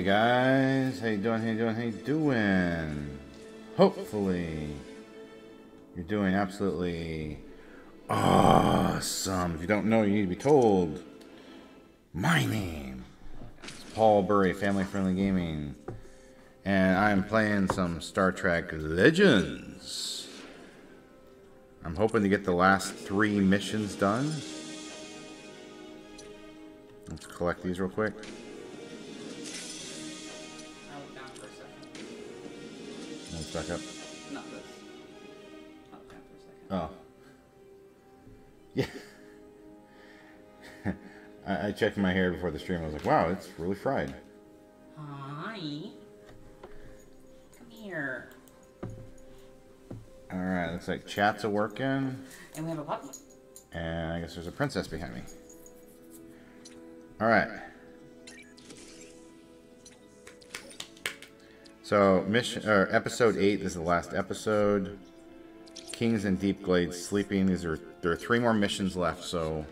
Hey guys, how you doing? How you doing? How you doing? Hopefully, you're doing absolutely awesome. If you don't know, you need to be told. My name is Paul Bury, Family Friendly Gaming, and I'm playing some Star Trek Legends. I'm hoping to get the last three missions done. Let's collect these real quick. Back up. Not this. I look for a second. Oh. Yeah. I, I checked my hair before the stream. I was like, wow, it's really fried. Hi. Come here. Alright, looks like chat's a working. And we have a button. And I guess there's a princess behind me. Alright. So, mission or episode eight is the last episode. Kings and Deep Glades sleeping. These are there are three more missions left. So,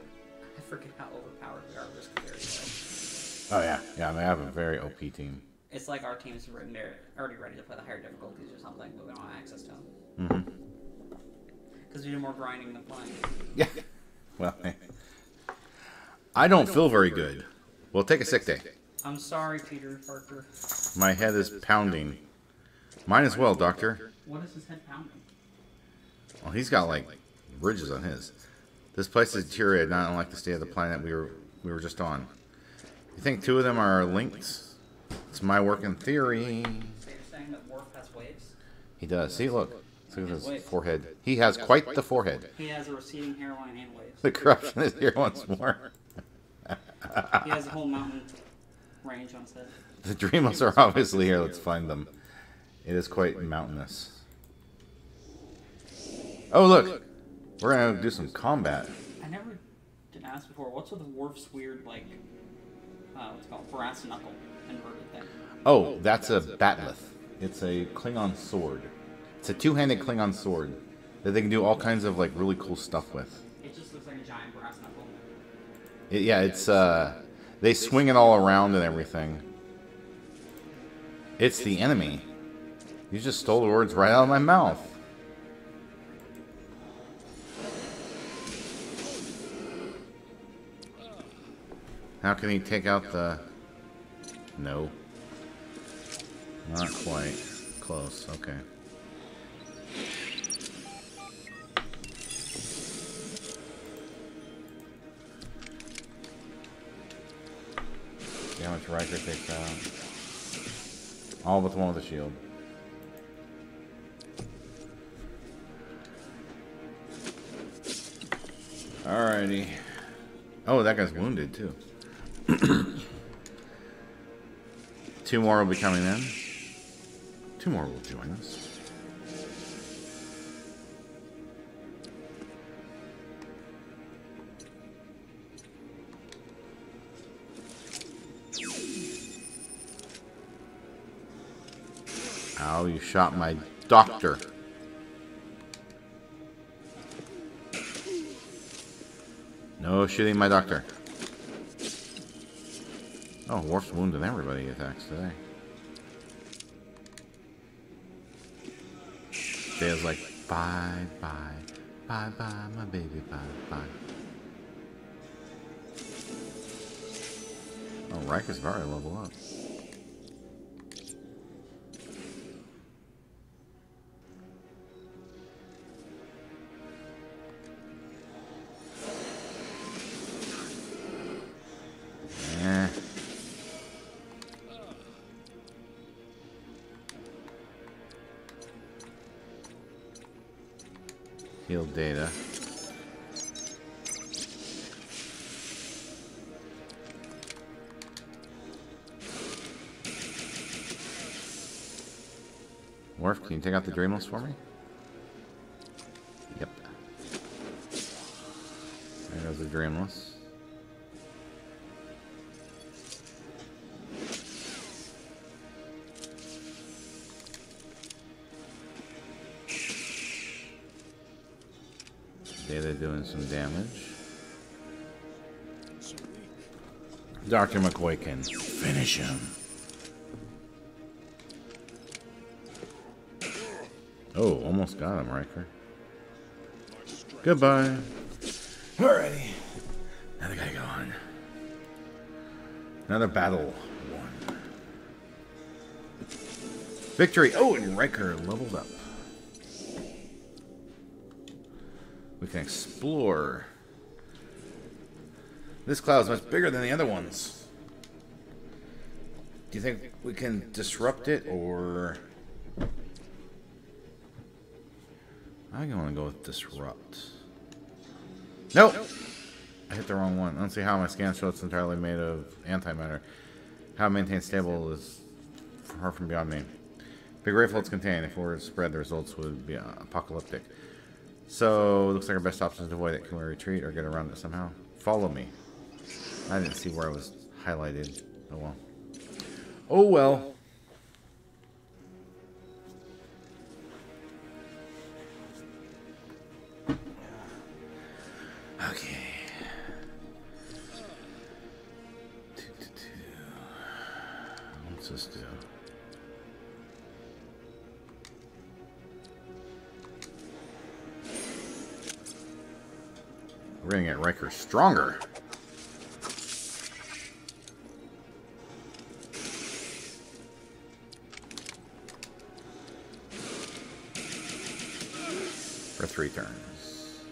I forget how overpowered we are risk oh yeah, yeah, they have a very OP team. It's like our team's written there, already ready to play the higher difficulties or something, but we don't have access to them. Mm-hmm. Because we do more grinding than playing. Yeah. Well. I don't feel very good. We'll take a sick day. I'm sorry, Peter Parker. My head is pounding. Mine as well, Doctor. What is his head pounding? Well, he's got like ridges on his. This place is deteriorated, not unlike the state of the planet we were we were just on. You think two of them are linked? It's my working theory. So you're saying that Worf has waves? He does. See, look. Look at his forehead. He has quite the forehead. He has a receding hairline and waves. The corruption is here once more. He has a whole mountain range on head. The Dreamless are obviously here. Let's find them. It is quite mountainous. Oh, look. We're going to do some combat. I never did ask before. What's with Worf's weird, like, uh, what's it called brass knuckle inverted thing? Oh, that's a bat'leth. It's a Klingon sword. It's a two-handed Klingon sword that they can do all kinds of like really cool stuff with. It just looks like a giant brass knuckle. It- yeah, it's uh, they swing it all around and everything. It's the enemy. You just stole the words right out of my mouth. How can he take out the... No. Not quite. Close, okay. How much Riker takes out. Uh, all but one with the shield. Alrighty. Oh, that guy's wounded too. Two more will be coming in. Two more will join us. Ow, you shot my doctor. No shooting my doctor. Oh, Worf's wounding everybody attacks today. Dale's like, bye, bye, bye, bye, my baby, bye, bye. Oh, Riker's already level up. You take out the Dreamless for me? Yep. There goes the dreamless. They're doing some damage. Dr. McCoy can finish him. Oh, almost got him, Riker. Goodbye. Alrighty. Another guy gone. Another battle won. Victory! Oh, and Riker leveled up. We can explore. This cloud is much bigger than the other ones. Do you think we can disrupt it, or... I'm going to go with disrupt. Nope! I hit the wrong one. I don't see how my scan shows it's entirely made of antimatter. How it maintains stable is far from beyond me. Be grateful it's contained. If it were spread, the results would be apocalyptic. So, looks like our best option is to avoid it. Can we retreat or get around it somehow? Follow me. I didn't see where I was highlighted. Oh well. Oh well. Stronger. For three turns.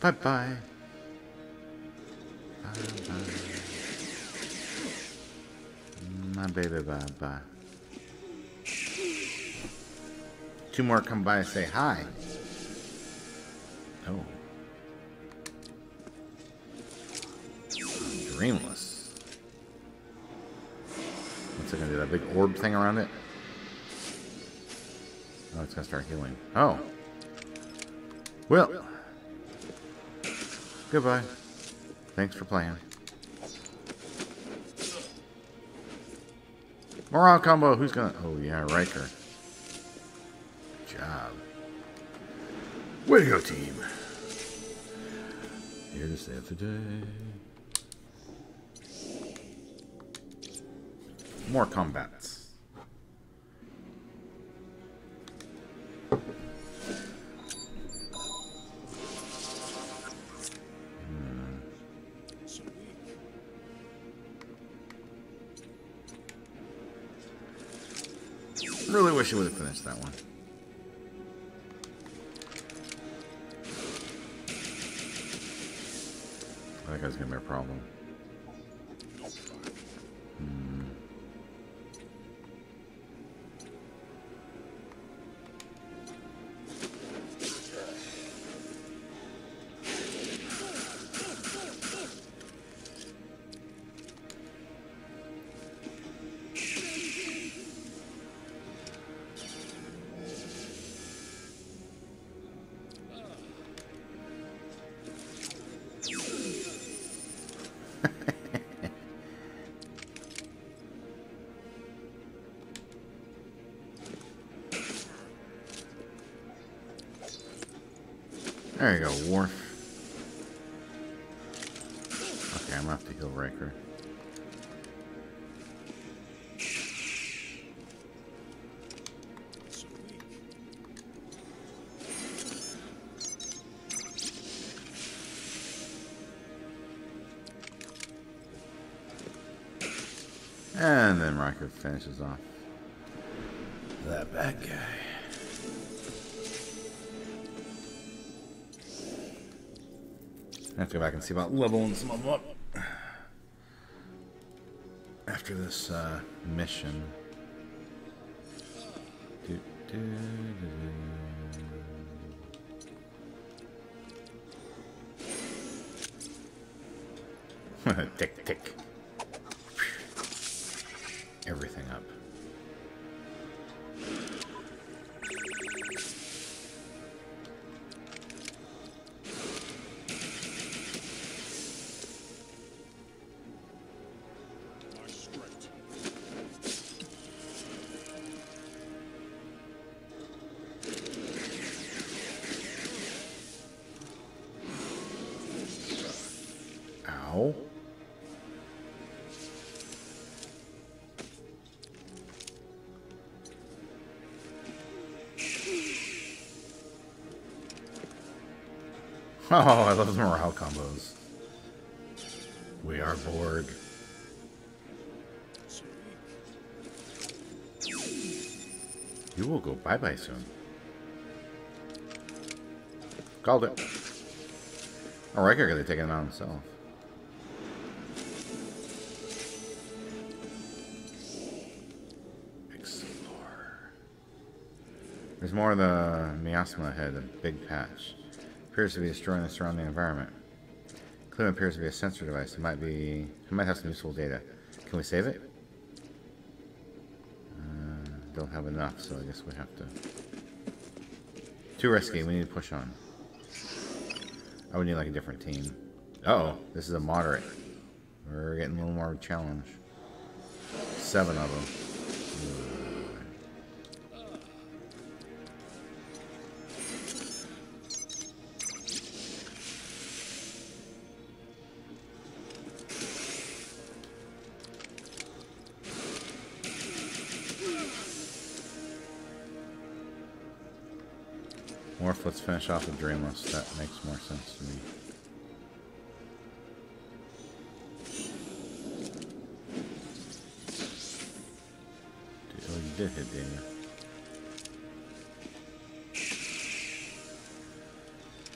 Bye bye. Bye bye. My baby, bye Two more come by and say hi. Oh. Dreamless. What's it gonna do? That big orb thing around it? Oh, it's gonna start healing. Oh. Well. Goodbye. Thanks for playing. Morale combo. Who's gonna? Oh yeah, Riker. Way to go, team. Here to save the day. More combats. Hmm. Really wish you would have finished that one. That guy's gonna be a problem. There you go, Worf. Okay, I'm gonna have to heal Riker. And then Riker finishes off that bad guy. I have to go back and see about leveling some of them up after this uh, mission. Do, do, do, tick, tick. Oh, I love the morale combos. We are bored. You will go bye-bye soon. Called it. Oh, Riker could have taken him out himself. Explore. There's more of the miasma ahead, a big patch. Appears to be destroying the surrounding environment. Clearly appears to be a sensor device. It might be. It might have some useful data. Can we save it? Uh, don't have enough, so I guess we have to. Too risky. We need to push on. I would need like a different team. Uh oh, this is a moderate. We're getting a little more challenge. Seven of them. Morph, let's finish off the Dreamless. That makes more sense to me. Oh, you did hit, didn't?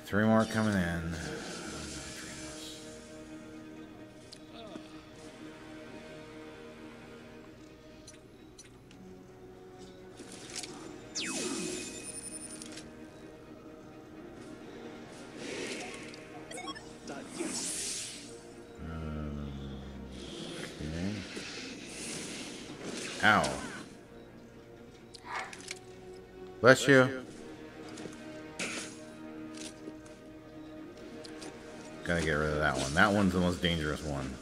Three more coming in. Bless you. Gotta get rid of that one. That one's the most dangerous one.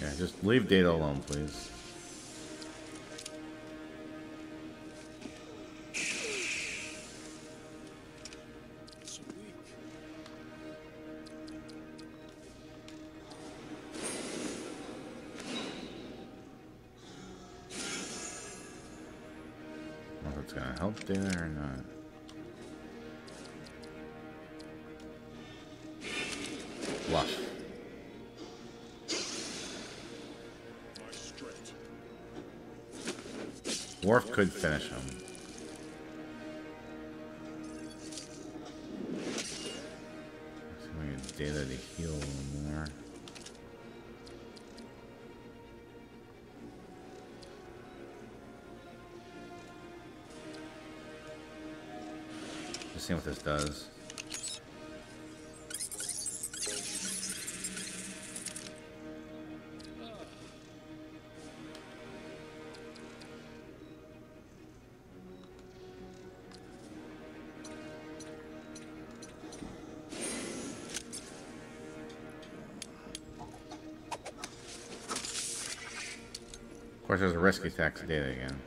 Yeah, just leave Data alone, please. Just seeing what this does. Of course, there's a rescue tax data again.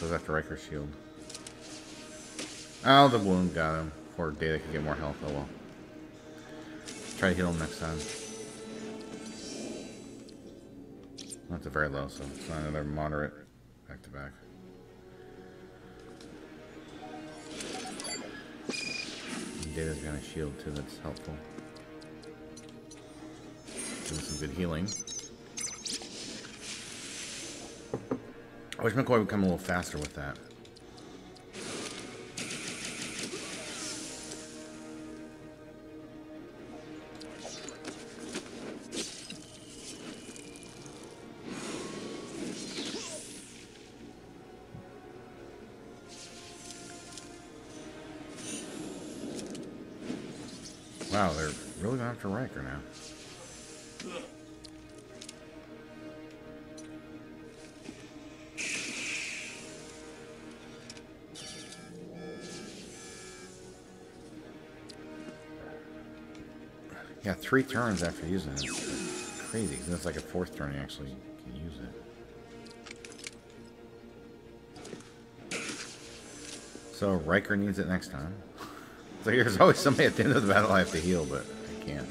Goes after Riker's shield. Oh, the wound got him. Poor Data could get more health. Oh well. Try to heal him next time. That's a very low, so it's not another moderate back to back. Data's got a shield too, that's helpful. Doing some good healing. I wish McCoy would come a little faster with that. Wow, they're really going after Riker now. Three turns after using it. crazy, because it's like a fourth turn you actually can use it. So Riker needs it next time. So there's always somebody at the end of the battle I have to heal, but I can't.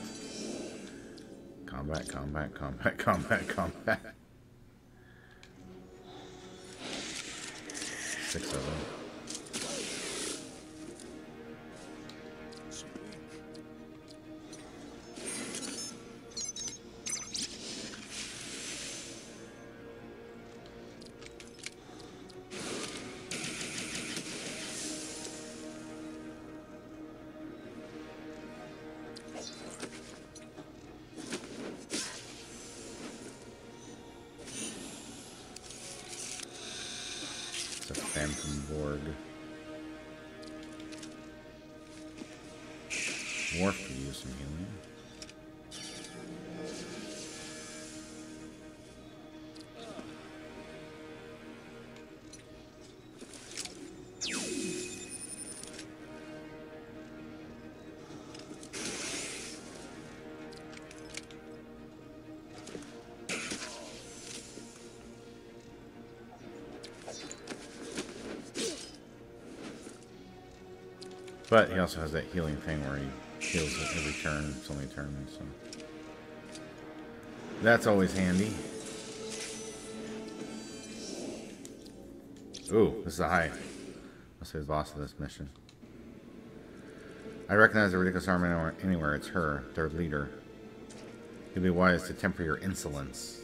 Combat, combat, combat, combat, combat. But he also has that healing thing where he heals every turn. It's only a turn, so that's always handy. Ooh, this is a high. Must be the boss of this mission. I recognize the ridiculous arm anywhere, anywhere. It's her, their leader. You'd be wise to temper your insolence.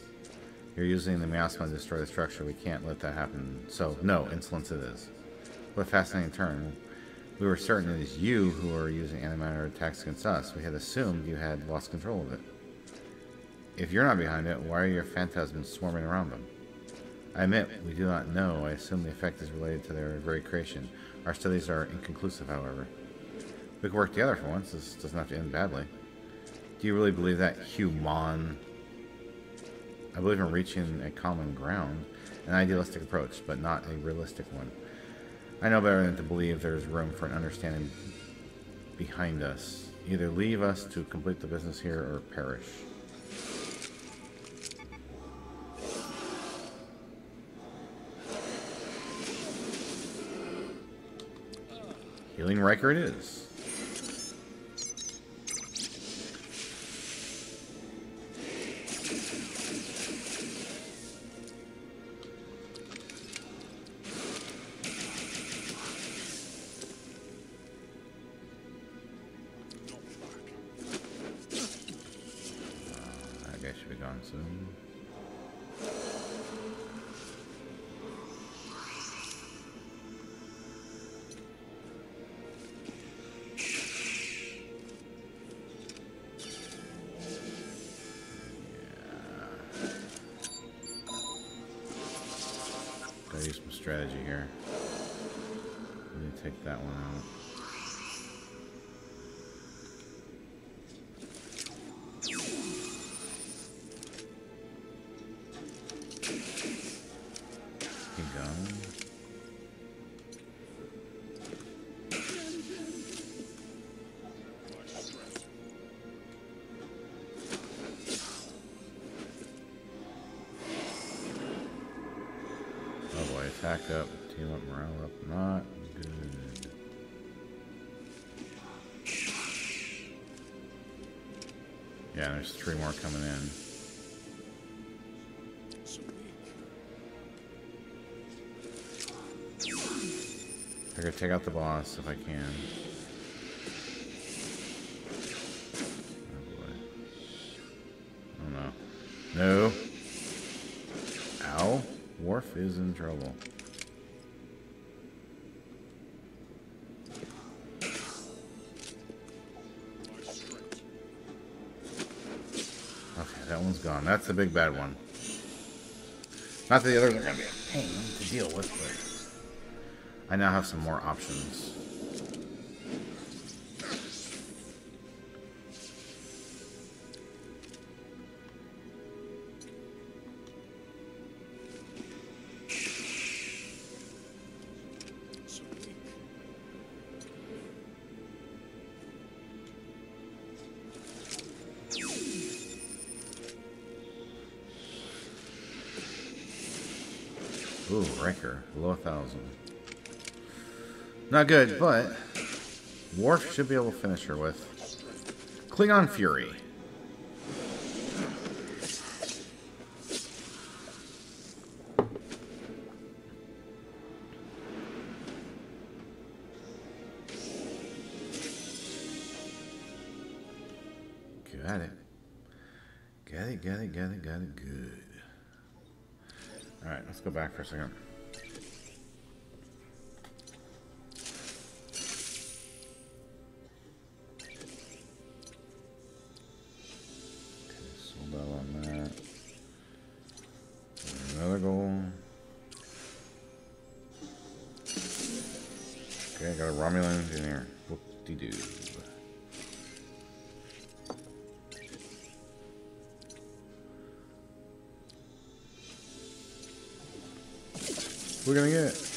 You're using the miasma to destroy the structure. We can't let that happen. So, no, insolence it is. What a fascinating turn. We were certain it was you who were using antimatter attacks against us. We had assumed you had lost control of it. If you're not behind it, why are your phantasms swarming around them? I admit, we do not know. I assume the effect is related to their very creation. Our studies are inconclusive, however. We could work together for once. This doesn't have to end badly. Do you really believe that, human? I believe in reaching a common ground, an idealistic approach, but not a realistic one. I know better than to believe there's room for an understanding behind us. Either leave us to complete the business here or perish. Healing Riker it is. Some strategy here. Let me take that one out. There's three more coming in. I gotta take out the boss if I can. Oh boy. Oh no. No. Ow. Worf is in trouble. Gone. That's the big bad one. Not that the others are going to be a pain to deal with, but I now have some more options. Not good, but Worf should be able to finish her with Klingon Fury. Got it. Got it, got it, got it, got it, good. Alright, let's go back for a second. We're gonna get.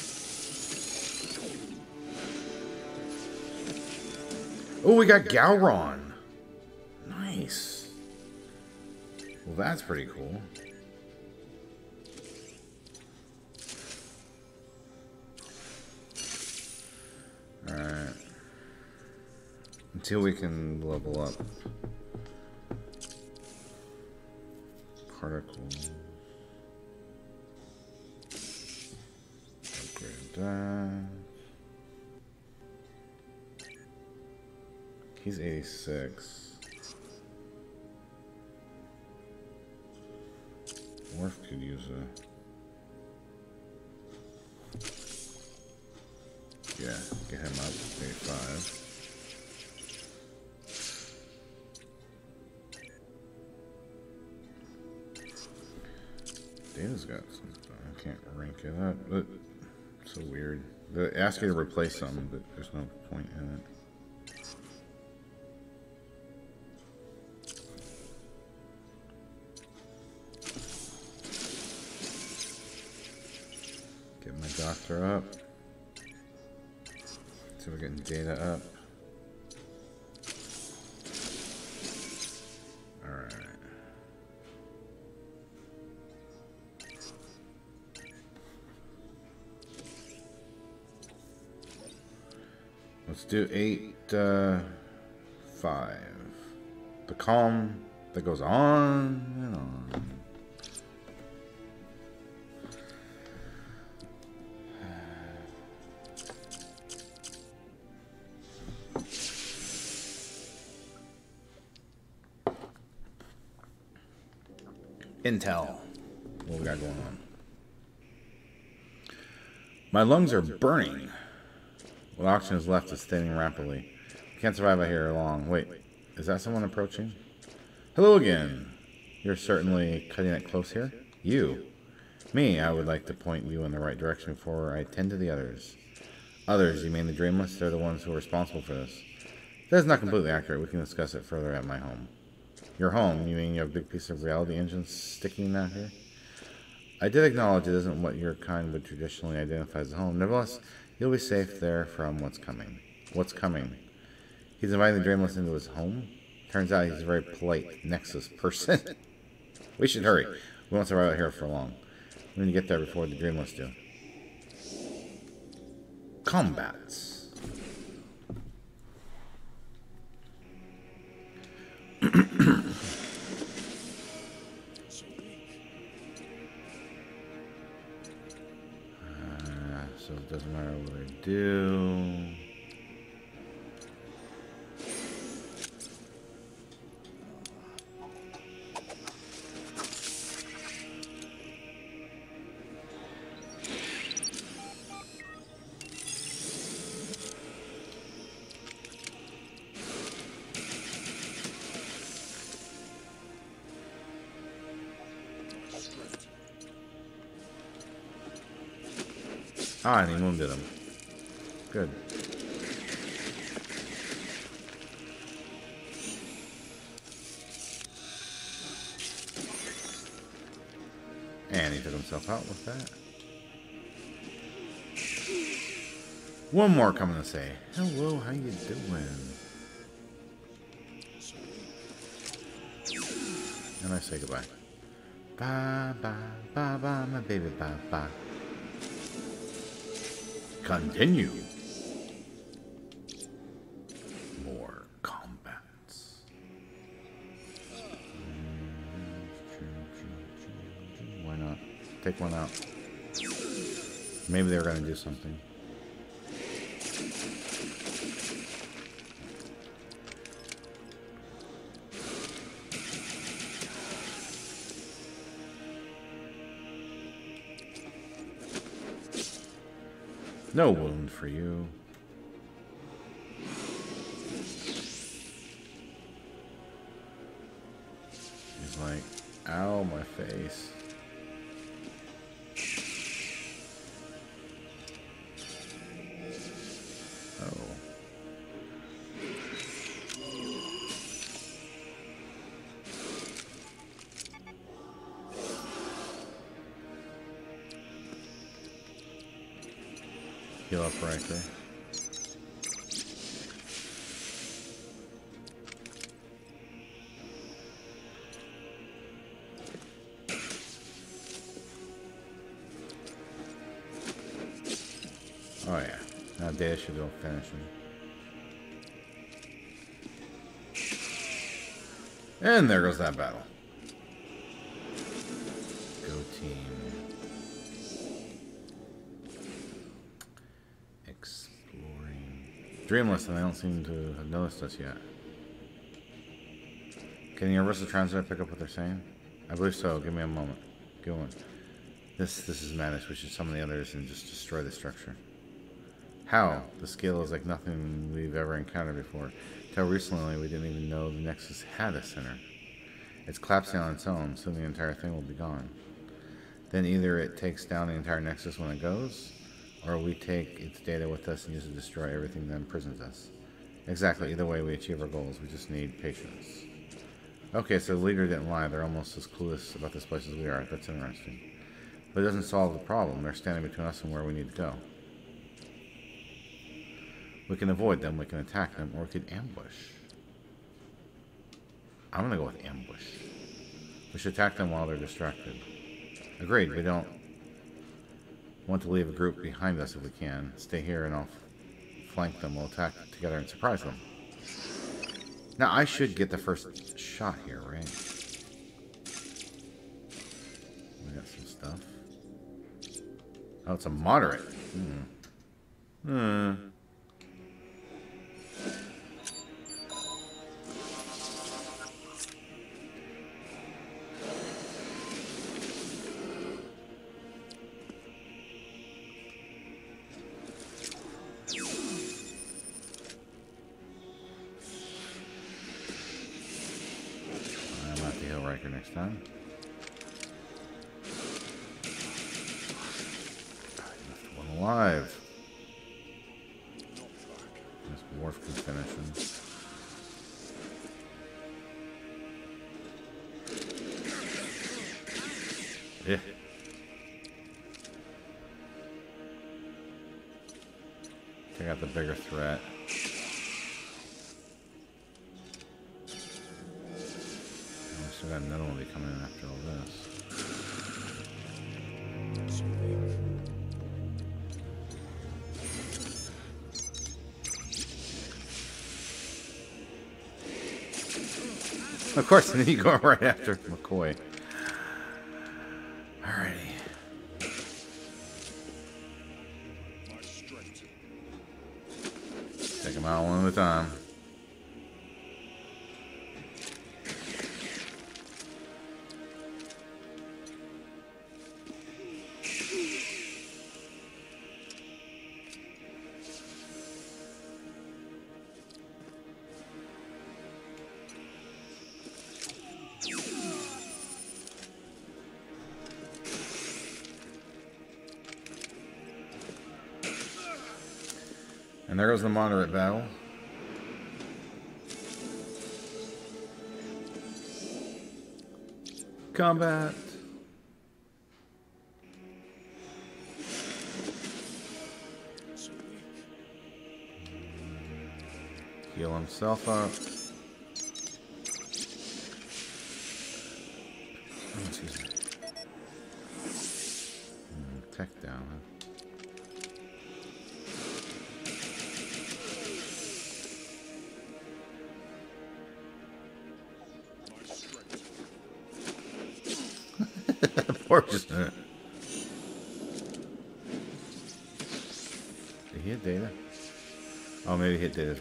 Oh, we got Gowron. Nice. Well, that's pretty cool. Alright. Until we can level up. Particles. He's 86. Worf could use a. Yeah, get him up 85. Data's got some. I can't rank it up, but They ask you to replace something, but there's no point in it. Get my doctor up. So we're getting data up. Do eight, uh, five. The calm that goes on and on. Intel. What we got going on? My lungs are burning. What oxygen is left is thinning rapidly. We Can't survive out here long. Wait, is that someone approaching? Hello again. You're certainly cutting it close here. You. Me, I would like to point you in the right direction before I tend to the others. Others, you mean the Dreamless? They're the ones who are responsible for this. That's not completely accurate. We can discuss it further at my home. Your home? You mean you have a big piece of reality engine sticking out here? I did acknowledge it isn't what your kind would traditionally identify as a home. Nevertheless, you'll be safe there from what's coming. What's coming? He's inviting the Dreamless into his home? Turns out he's a very polite Nexus person. we should hurry. We won't survive out here for long. We need to get there before the Dreamless do. Combats. so it doesn't matter what I do. Ah, and he wounded him. Good. And he took himself out with that. One more coming to say, hello, how you doing? And I say goodbye. Bye, bye, bye, bye, my baby, bye, bye. Continue. More combats. Why not? Take one out. Maybe they're to do something. No wound for you. Data should go finish him. And there goes that battle. Go team. Exploring. Dreamless, and they don't seem to have noticed us yet. Can the Universal Translator pick up what they're saying? I believe so. Give me a moment. Go on. This this is madness. We should summon the others and just destroy the structure. How? The scale is like nothing we've ever encountered before. Till recently, we didn't even know the Nexus had a center. It's collapsing on its own, so the entire thing will be gone. Then either it takes down the entire Nexus when it goes, or we take its data with us and use it to destroy everything that imprisons us. Exactly, either way we achieve our goals, we just need patience. Okay, so the leader didn't lie, they're almost as clueless about this place as we are. That's interesting. But it doesn't solve the problem, they're standing between us and where we need to go. We can avoid them, we can attack them, or we could ambush. I'm gonna go with ambush. We should attack them while they're distracted. Agreed, we don't want to leave a group behind us if we can. Stay here and I'll flank them. We'll attack together and surprise them. Now, I should get the first shot here, right? We got some stuff. Oh, it's a moderate. Hmm. Hmm. Yeah. Take out the bigger threat. We still got another one coming in after all this. Of course, then you go right after McCoy. And there goes the moderate battle. Combat. Heal himself up.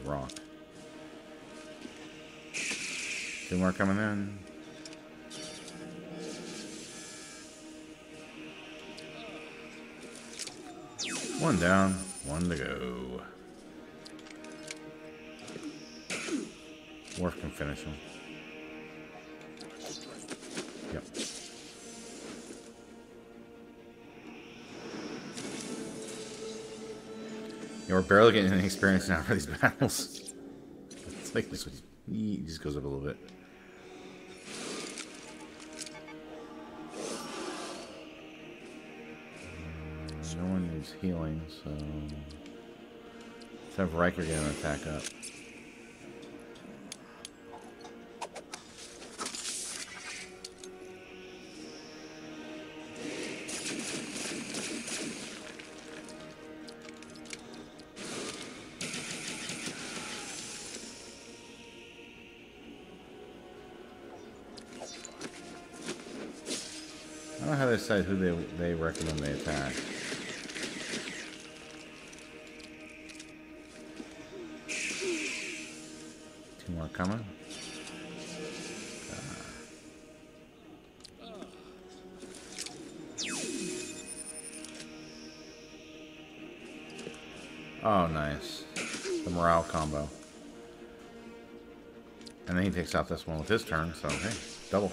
Rock. Two more coming in. One down, one to go. Worf can finish him. Yeah, we're barely getting any experience now for these battles. It's like this one. He just goes up a little bit. No one needs healing, so let's have Riker get an attack up. Decide who they they recommend they attack. Two more coming. Ah. Oh, nice. The morale combo. And then he takes out this one with his turn, so hey, double.